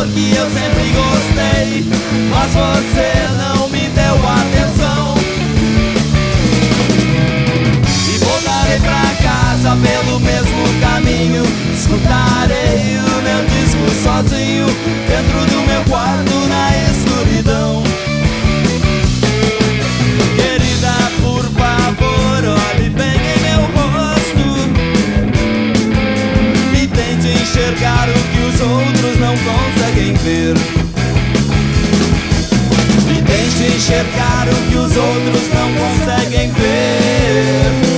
amor que eu sempre gostei, mas você não me deu atenção. E voltarei pra casa pelo mesmo caminho, escutarei o meu disco sozinho dentro do meu quarto na viver. Deixe enxergar o que os outros não conseguem ver.